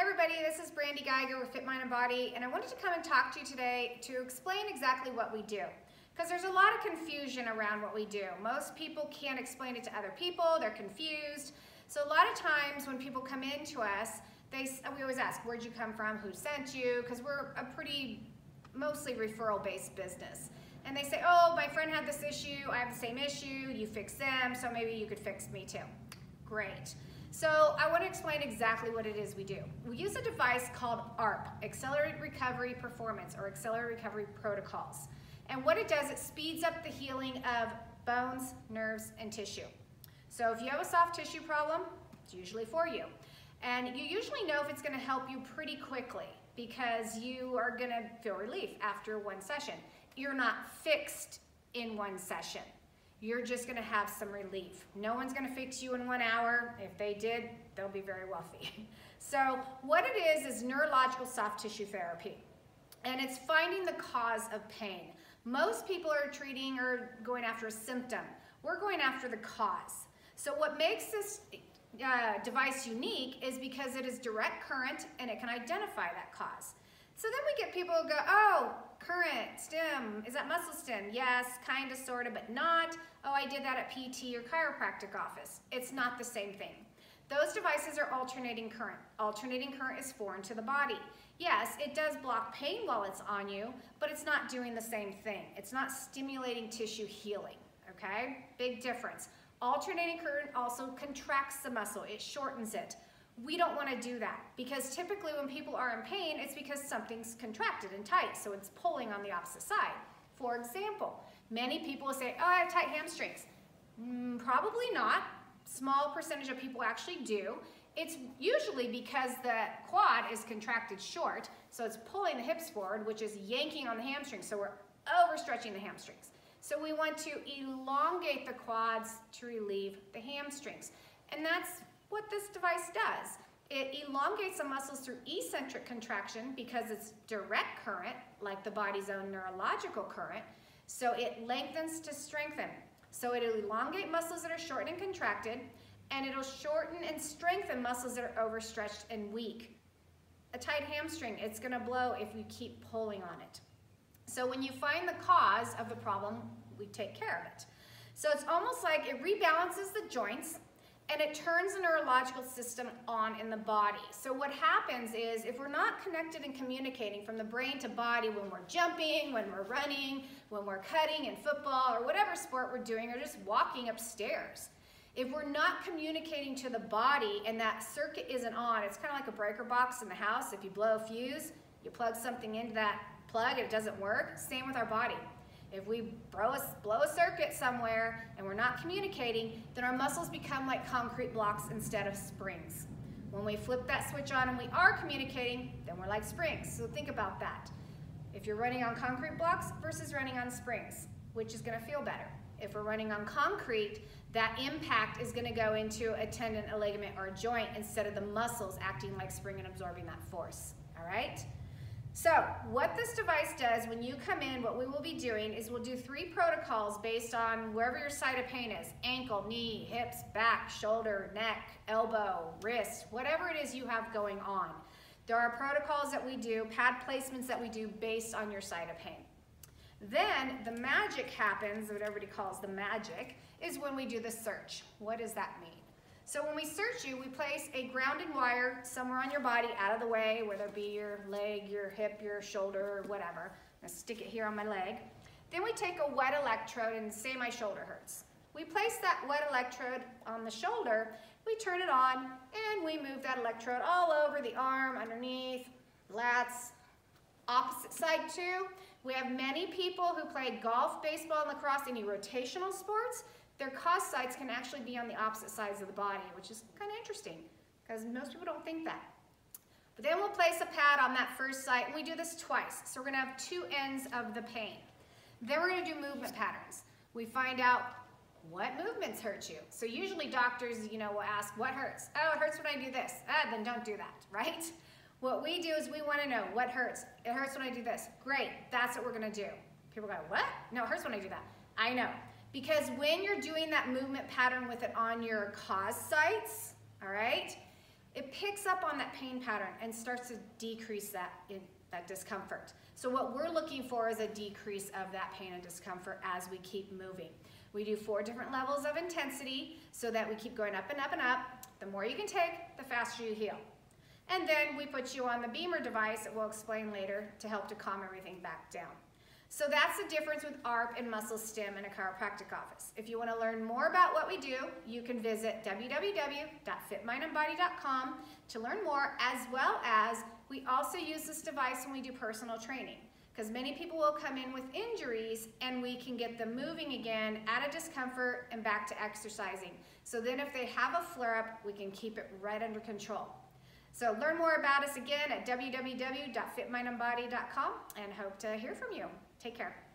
Everybody, this is Brandy Geiger with Fit Mind and Body, and I wanted to come and talk to you today to explain exactly what we do. Because there's a lot of confusion around what we do. Most people can't explain it to other people, they're confused. So a lot of times when people come in to us, they, we always ask, where'd you come from, who sent you? Because we're a pretty, mostly referral-based business. And they say, oh, my friend had this issue, I have the same issue, you fix them, so maybe you could fix me too. Great. So I want to explain exactly what it is we do. We use a device called ARP, Accelerated Recovery Performance, or Accelerated Recovery Protocols. And what it does, it speeds up the healing of bones, nerves, and tissue. So if you have a soft tissue problem, it's usually for you. And you usually know if it's gonna help you pretty quickly because you are gonna feel relief after one session. You're not fixed in one session you're just gonna have some relief. No one's gonna fix you in one hour. If they did, they'll be very wealthy. so what it is, is neurological soft tissue therapy. And it's finding the cause of pain. Most people are treating or going after a symptom. We're going after the cause. So what makes this uh, device unique is because it is direct current and it can identify that cause. So then we get people who go, oh, current, stim, is that muscle stim? Yes, kind of, sort of, but not. Oh, I did that at PT or chiropractic office. It's not the same thing. Those devices are alternating current. Alternating current is foreign to the body. Yes, it does block pain while it's on you, but it's not doing the same thing. It's not stimulating tissue healing, okay? Big difference. Alternating current also contracts the muscle. It shortens it. We don't want to do that because typically when people are in pain, it's because something's contracted and tight, so it's pulling on the opposite side. For example, many people say, oh, I have tight hamstrings. Mm, probably not. Small percentage of people actually do. It's usually because the quad is contracted short, so it's pulling the hips forward, which is yanking on the hamstrings, so we're overstretching the hamstrings. So we want to elongate the quads to relieve the hamstrings. And that's what this device does. It elongates the muscles through eccentric contraction because it's direct current, like the body's own neurological current, so it lengthens to strengthen. So it'll elongate muscles that are short and contracted, and it'll shorten and strengthen muscles that are overstretched and weak. A tight hamstring, it's gonna blow if you keep pulling on it. So when you find the cause of the problem, we take care of it. So it's almost like it rebalances the joints and it turns the neurological system on in the body. So what happens is if we're not connected and communicating from the brain to body when we're jumping, when we're running, when we're cutting in football or whatever sport we're doing or just walking upstairs, if we're not communicating to the body and that circuit isn't on, it's kind of like a breaker box in the house. If you blow a fuse, you plug something into that plug it doesn't work. Same with our body. If we blow a, blow a circuit somewhere and we're not communicating, then our muscles become like concrete blocks instead of springs. When we flip that switch on and we are communicating, then we're like springs. So think about that. If you're running on concrete blocks versus running on springs, which is gonna feel better? If we're running on concrete, that impact is gonna go into a tendon, a ligament, or a joint instead of the muscles acting like spring and absorbing that force, all right? So what this device does when you come in, what we will be doing is we'll do three protocols based on wherever your site of pain is, ankle, knee, hips, back, shoulder, neck, elbow, wrist, whatever it is you have going on. There are protocols that we do, pad placements that we do based on your site of pain. Then the magic happens, what everybody calls the magic, is when we do the search. What does that mean? So when we search you, we place a grounding wire somewhere on your body out of the way, whether it be your leg, your hip, your shoulder, whatever. I'm gonna stick it here on my leg. Then we take a wet electrode and say my shoulder hurts. We place that wet electrode on the shoulder, we turn it on, and we move that electrode all over the arm, underneath, lats, opposite side too. We have many people who played golf, baseball, and lacrosse, any rotational sports, their cause sites can actually be on the opposite sides of the body, which is kind of interesting because most people don't think that. But then we'll place a pad on that first site, and we do this twice. So we're gonna have two ends of the pain. Then we're gonna do movement patterns. We find out what movements hurt you. So usually doctors, you know, will ask, what hurts? Oh, it hurts when I do this. Ah, then don't do that, right? What we do is we wanna know what hurts. It hurts when I do this. Great, that's what we're gonna do. People go, what? No, it hurts when I do that. I know. Because when you're doing that movement pattern with it on your cause sites, all right, it picks up on that pain pattern and starts to decrease that, in, that discomfort. So what we're looking for is a decrease of that pain and discomfort as we keep moving. We do four different levels of intensity so that we keep going up and up and up. The more you can take, the faster you heal. And then we put you on the BEMER device that we'll explain later to help to calm everything back down. So that's the difference with ARP and muscle stim in a chiropractic office. If you want to learn more about what we do, you can visit www.fitmindandbody.com to learn more, as well as we also use this device when we do personal training because many people will come in with injuries and we can get them moving again out of discomfort and back to exercising. So then if they have a flare-up, we can keep it right under control. So learn more about us again at www.fitmindandbody.com and hope to hear from you. Take care.